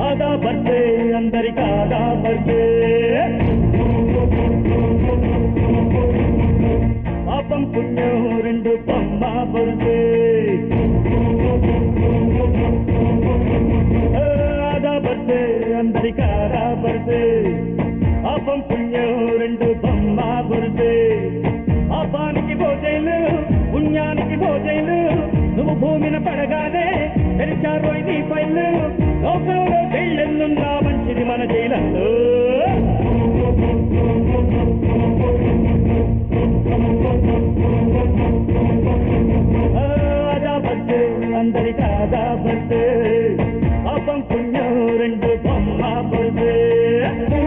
ఆదా బర్సే అందరికి ఆదా బర్సే పాపం పుణ్యం రెండు బొమ్మ బర్సే ఆదా బర్సే అందరికి ఆదా బర్సే పాపం పుణ్యం రెండు బొమ్మ బర్సే పాపానికి భోజైలు పుణ్యానికి భోజైలు నువ్వు భూమిన పడగానే తెరిచారు నీ పైలు లోకంలో జైళ్ళెన్నున్నా మంచిది మన జైలందు ఆదా బస్సు అందరికి ఆదా బస్సు. పాపం పుణ్యం రెండు బొమ్మ బస్సు.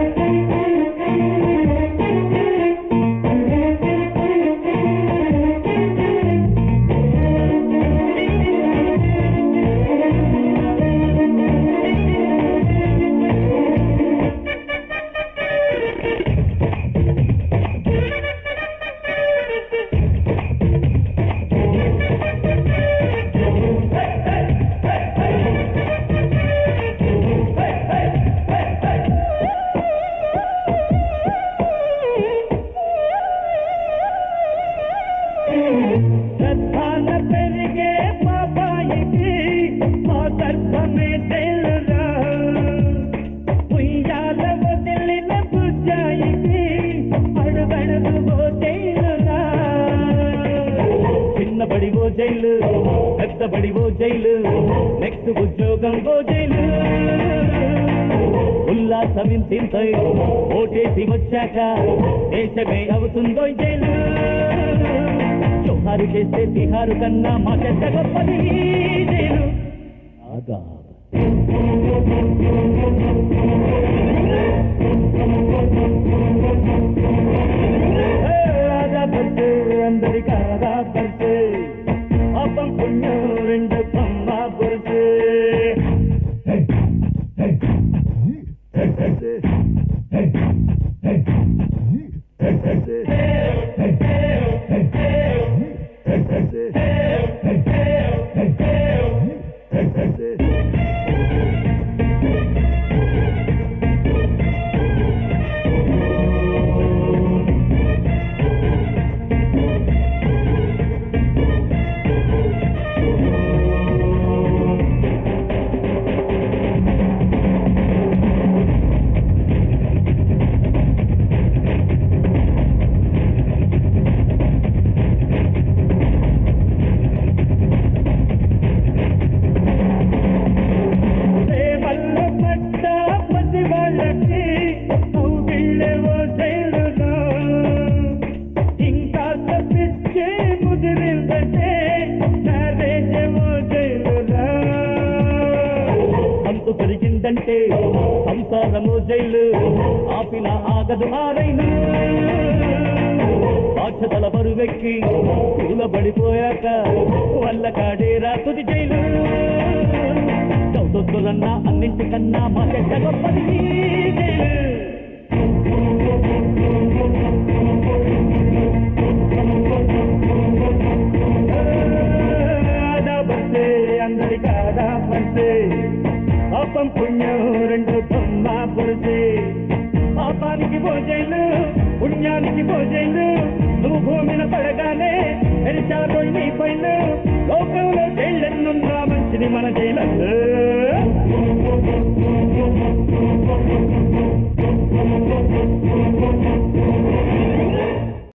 ఉయ్యాల జైలు పెద్దబడి జైలు నెక్స్ట్ ఉద్యోగం జైలు. ఉల్లాసమింతింతై ఓటేసి వచ్చాక దేశమే అవుతుందో జైలు. జోహారు చేస్తే తిహారు కన్నా మాకెంత గొప్పది జైలు? ఆగా. Thank you. అంతు పెరిగిందంటే సంసారము జైలు. ఆపిన ఆగదు ఆరైనా బాధ్యతల బరువెక్కి కూలబడిపోయాక వల్ల కాడేరా తుది జైలు. చౌదొద్దులన్నా అన్నింటికన్నా మాకెంత గొప్పది అందరి కాదా ఆదా పాపం పుణ్యం రెండు బొమ్మ పొరిసే పాపానికి భోజైలు పుణ్యానికి భోజైలు. నువ్వు భూమిన పడగానే తెరిచారు నీ పైన లోకంలో జైళ్ళెన్నున్నా మంచిది మన జైలు